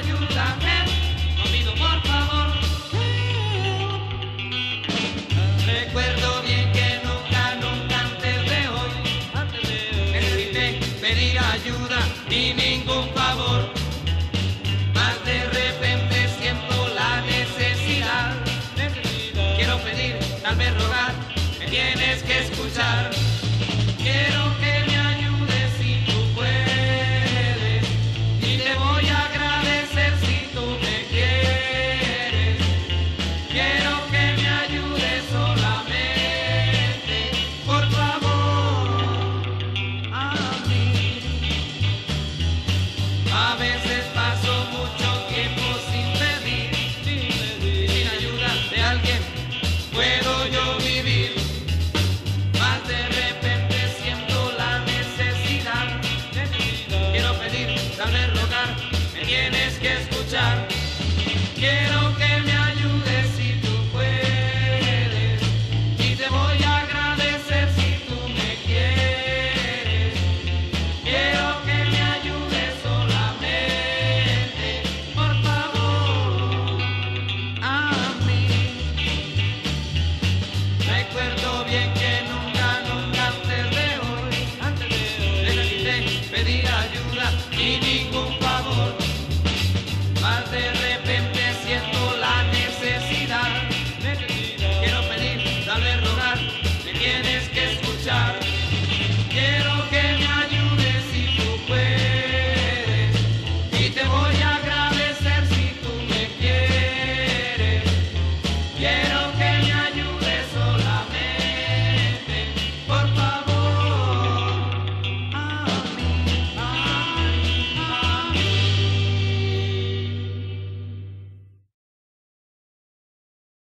ayúdame, conmigo por favor. Recuerdo bien que nunca, nunca antes de hoy necesité pedir ayuda ni ningún favor. Más de repente siento la necesidad. Quiero pedir, tal vez rogar, me tienes que escuchar. tienes que escuchar. Quiero